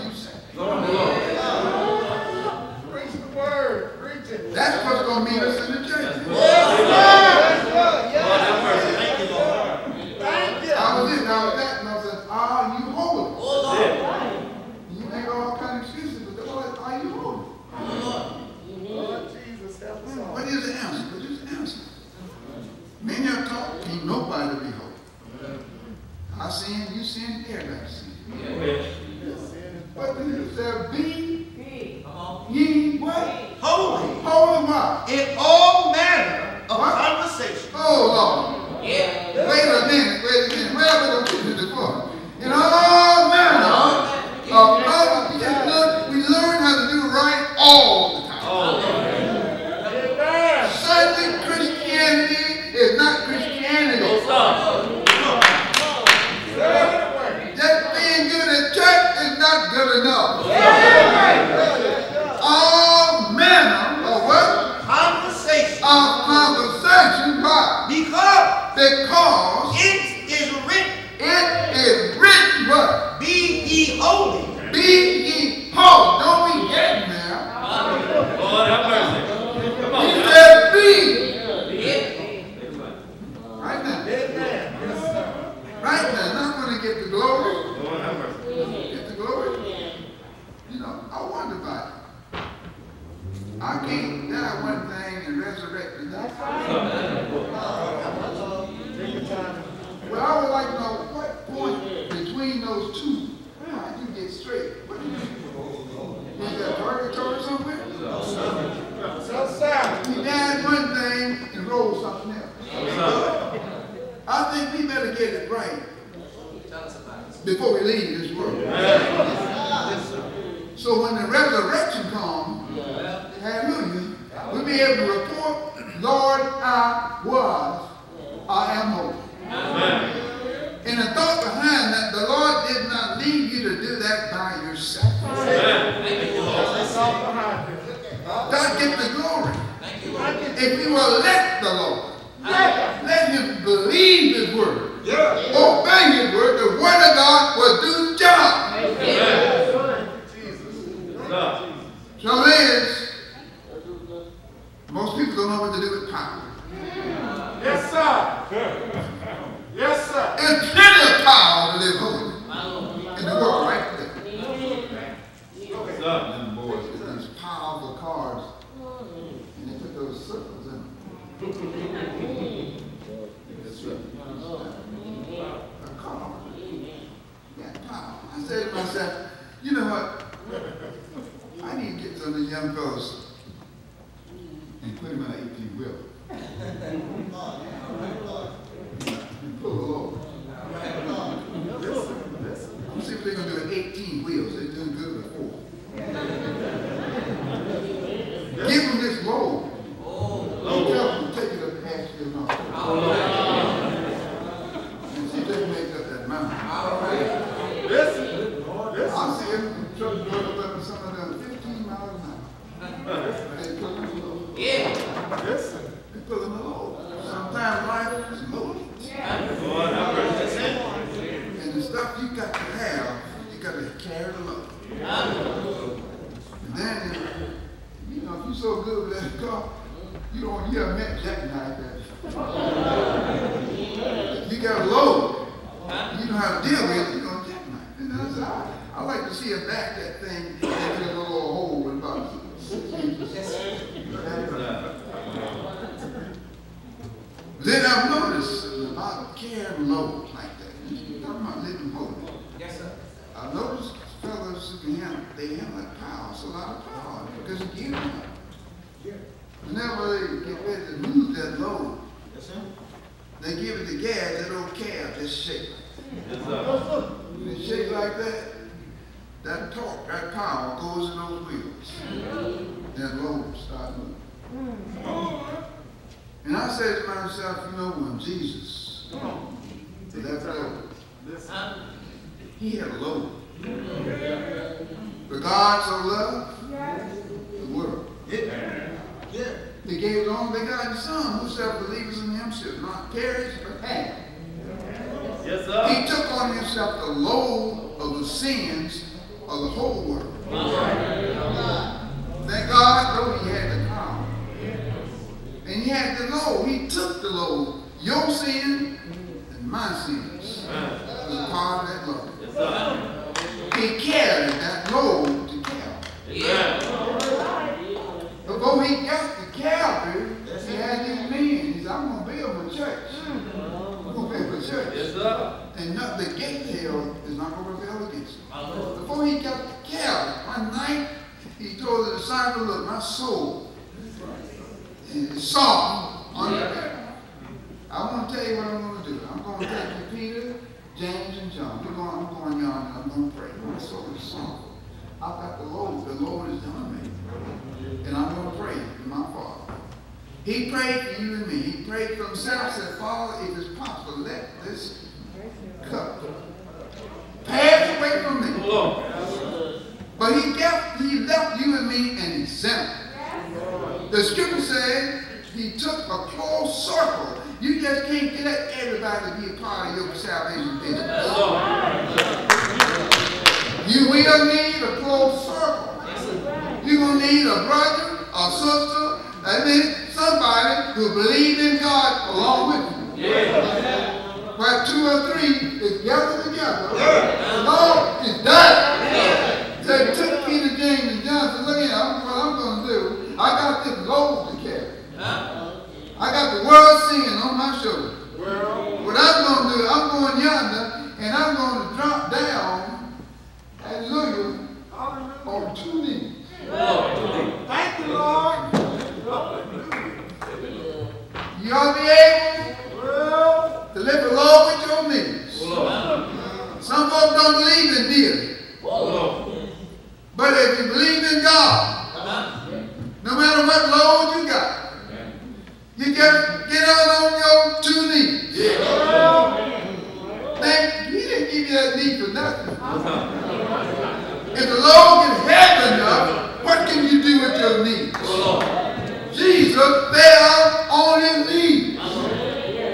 so good that car, you don't, you haven't met jackknife that. If you got a load, you know how to deal with it, going to jackknife. And that's how I, I like to see her back that thing into a little hole in about. Then I've noticed about carrying loads like that. You're talking about living holy. Yes, sir. I've noticed fellas who can handle, they handle that power. It's a lot of power because it gives them. Whenever they get ready to move that load, they give it the gas, that old cab just shake. When it shake like that, that torque, that power goes in those wheels. That load start moving. And I said to myself, you know, when Jesus left load, he had a load. But God so loved the world. He gave his only begotten Son, whosoever believes in him should not perish but have. Yes, sir. He took on himself the load of the sins of the whole world. Thank God, though he had the power. And he had the load. He took the load. Your sin and my sins was part of that load. Yes, sir. He carried that load to Calvary. Before he got to Calvary, he had these men. He said, I'm going to build my church. Mm-hmm. I'm going to build a church. Yes, sir. And not, the gate of hell is not going to rebel against him. Before he got to Calvary, one night, he told the disciples, look, my soul is soft under there. I want to tell you what I'm going to do. I'm going to take you, Peter, James, and John. We're going, I'm going yonder. I'm going to pray. My soul is soft. I've got the Lord. The Lord is done me. And I'm going to pray to my Father. He prayed for you and me. He prayed for himself. Said, Father, if it's possible, let this cup pass away from me. But he left, he left you and me an example. The scripture says he took a close circle. You just can't get everybody to be a part of your salvation. You will need a close circle. You're going to need a brother, a sister, I mean, somebody who believes in God along with you. Where two or three is gathered together, the Lord is there. They took Peter, James, and John and said, look here, what I'm going to do, I got this load to carry. I got the world sin on my shoulder. What I'm going to do, I'm going yonder, and I'm going to drop down, hallelujah, Hallelujah. on two knees. Thank you, Lord. You ought to be able to live along with your knees. Some folks don't believe in kneeling. But if you believe in God, no matter what load you got, you get get out on your two knees. Man, he didn't give you that knee for nothing. If the load gets heavy enough, what can you do with your knees? Jesus fell on his knees.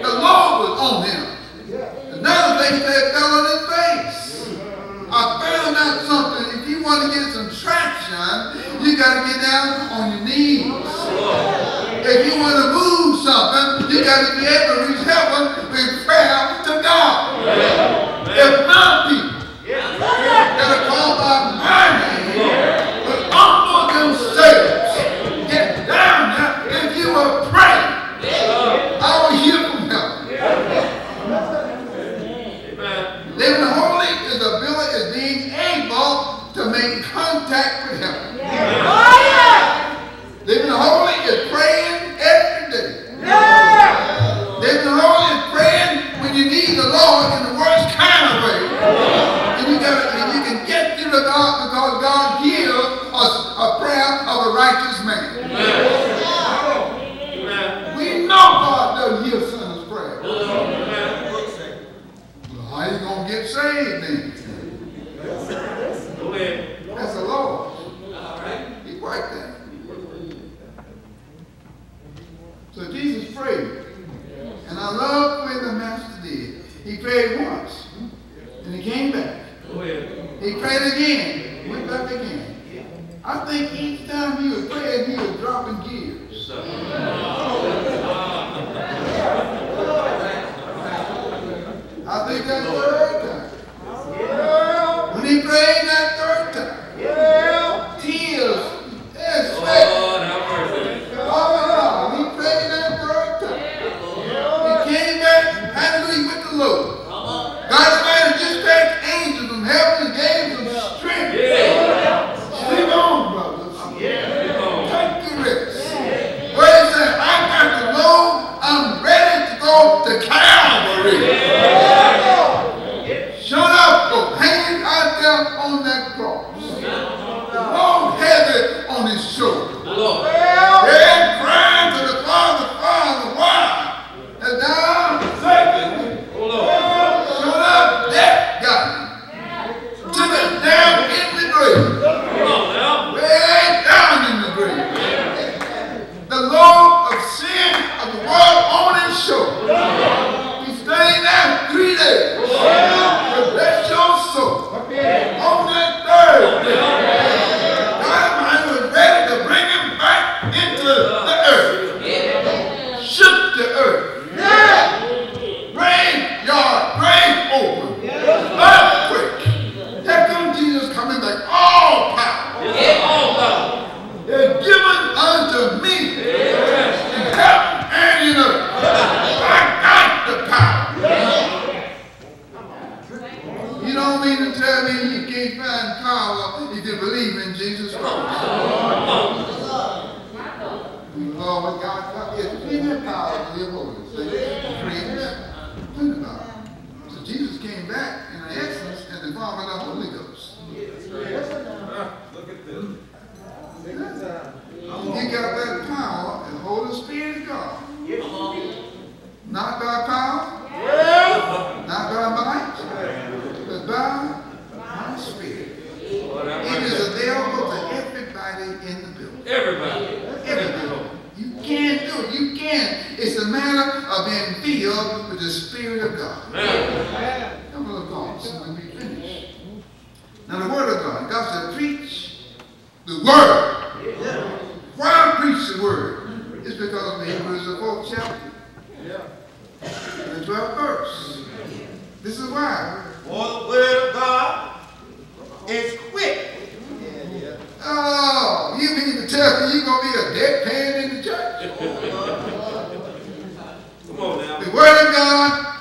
The Lord was on him. Another thing said fell on his face. I found out something. If you want to get some traction, you got to get down on your knees. If you want to move to be able to reach heaven with prayer to God. If my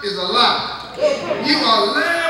God a alive. You are lively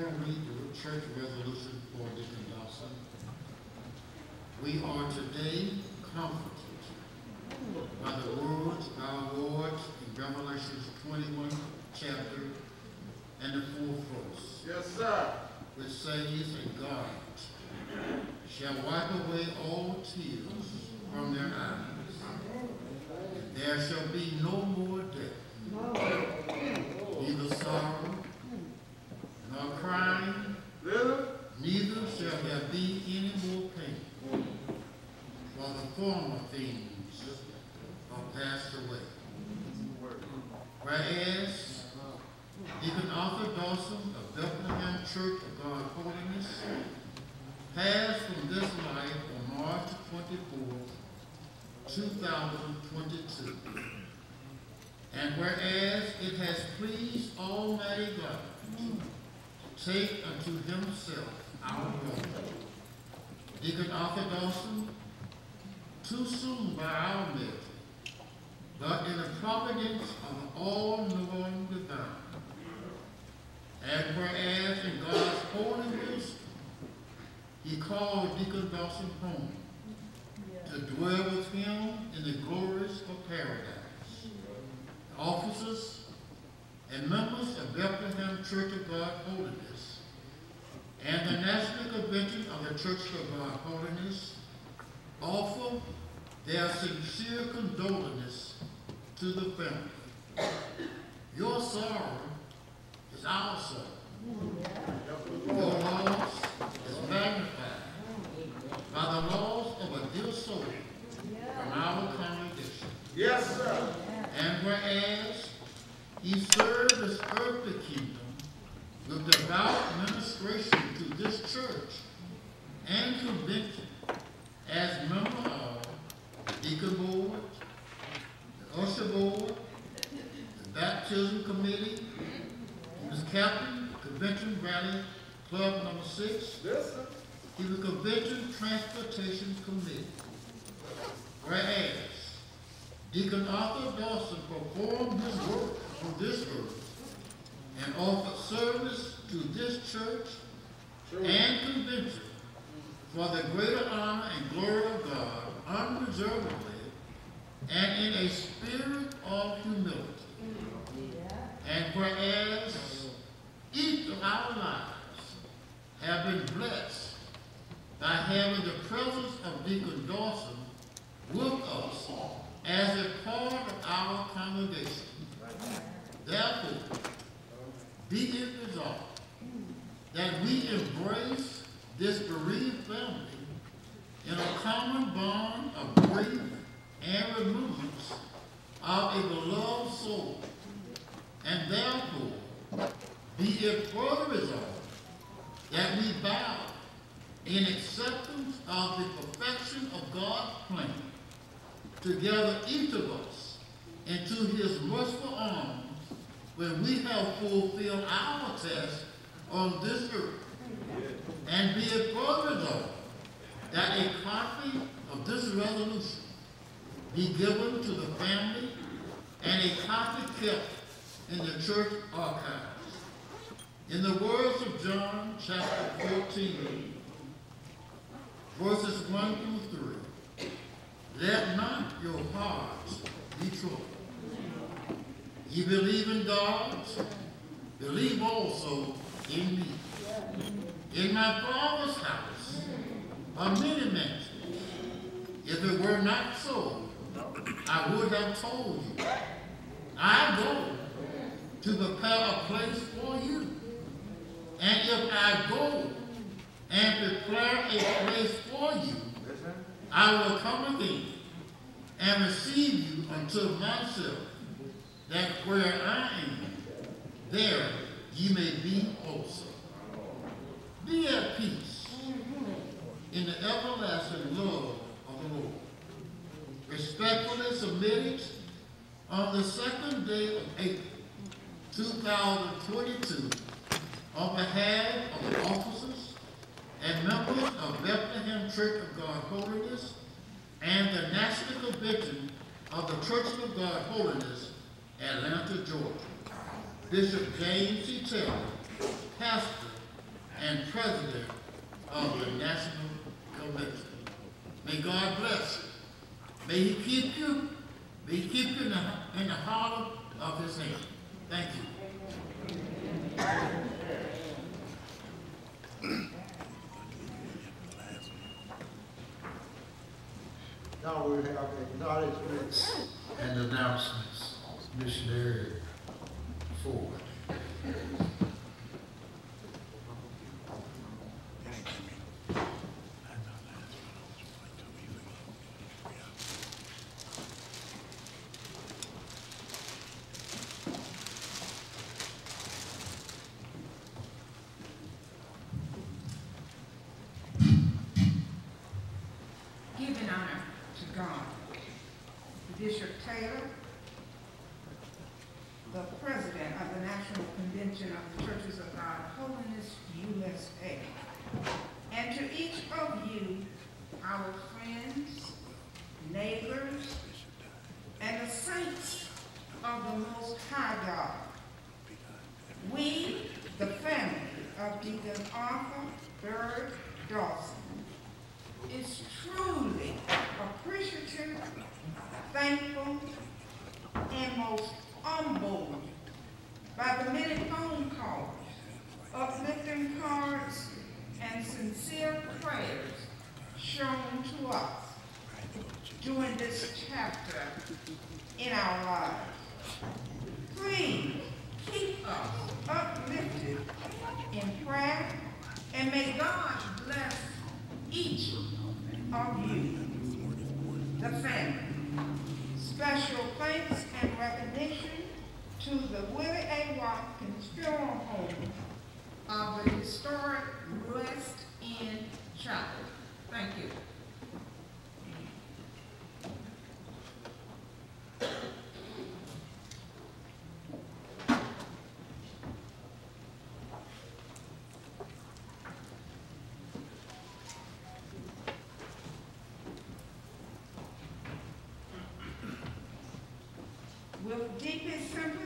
Read the church resolution for Deacon Dawson. We are today comforted by the words, of our Lord in Revelations 21 chapter and the fourth verse. Yes, sir. Which says, and God shall wipe away all tears from their eyes. And there shall be no more verses 1 through 3. Let not your hearts be troubled. You believe in God, believe also in me. In my Father's house are many mansions. If it were not so, I would have told you. I go to prepare a place for you. And if I go and prepare a place for you, I will come again and receive you unto myself, that where I am, there ye may be also. Be at peace in the everlasting love of the Lord. Respectfully submitted on the second day of April 2022 on behalf of the officers and members of Bethlehem Church of God Holiness and the National Convention of the Church of God Holiness, Atlanta, Georgia. Bishop James C. Taylor, pastor and president of the National Convention. May God bless you. May he keep you, may he keep you in the, in the hollow of his hand. Thank you. Now we have acknowledgements and announcements. Missionary Ford. Deepest sympathy,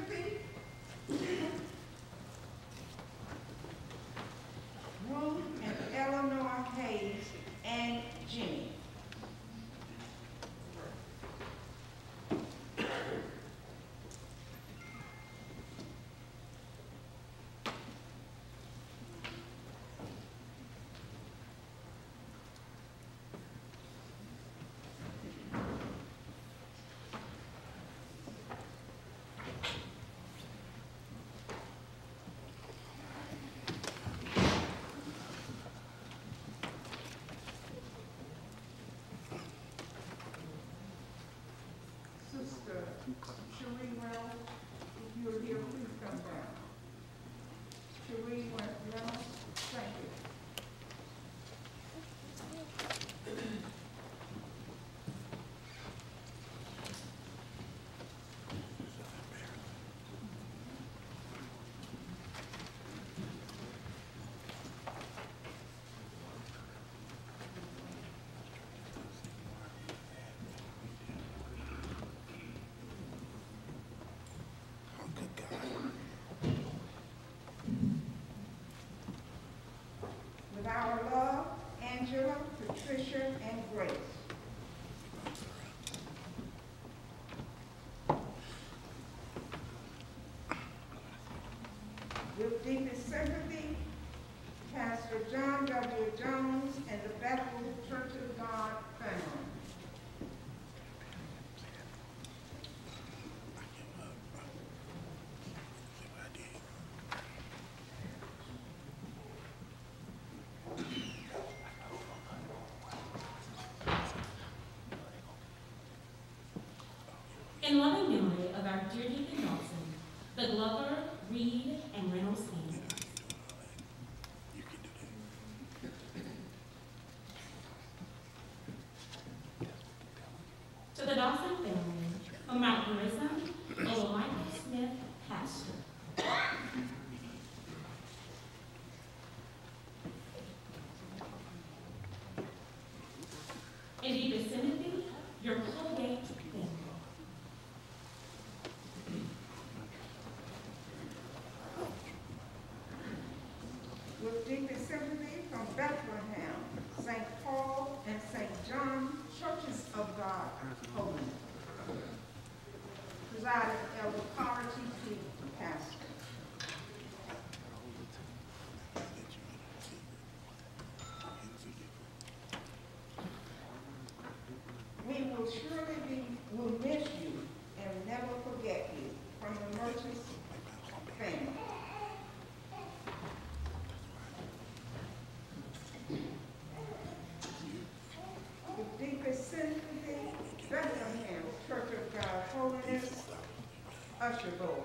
With deepest sympathy, Pastor John W. Jones and the Bethel Church of God family. In loving memory of our dear Deacon Nelson, the Glover, Reed, menos will surely be, will miss you and never forget you from the Merchants family. The deepest sympathy, Bethlehem Church of God Holiness, usher boy.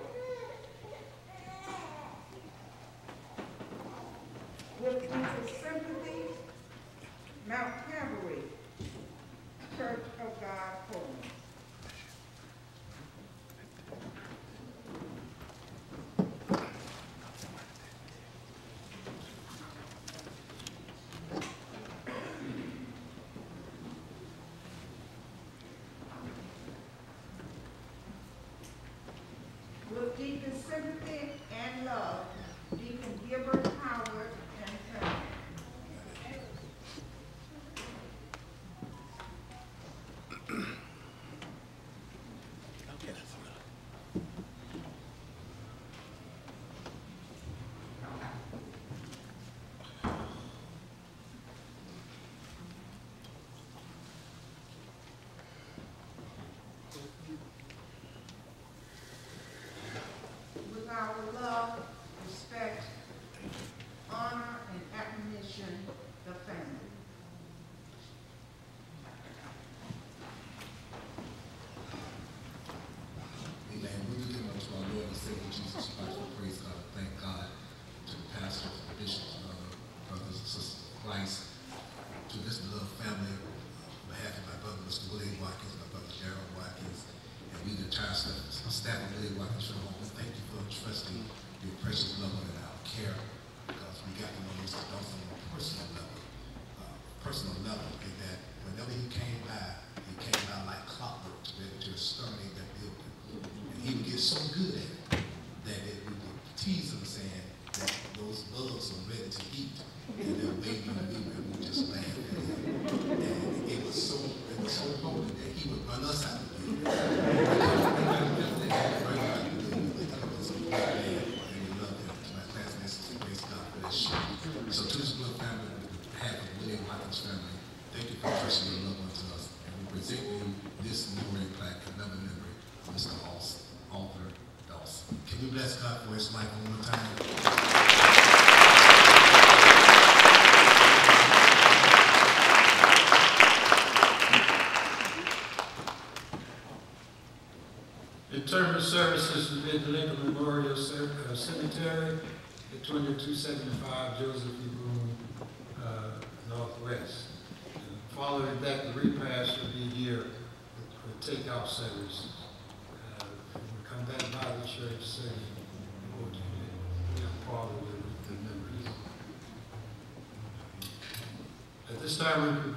2275 Joseph E. Boone uh, Northwest. And following that, the repass will be here with, with takeout service. Uh, come back by the church saying, Lord, we have part of the memories. At this time, we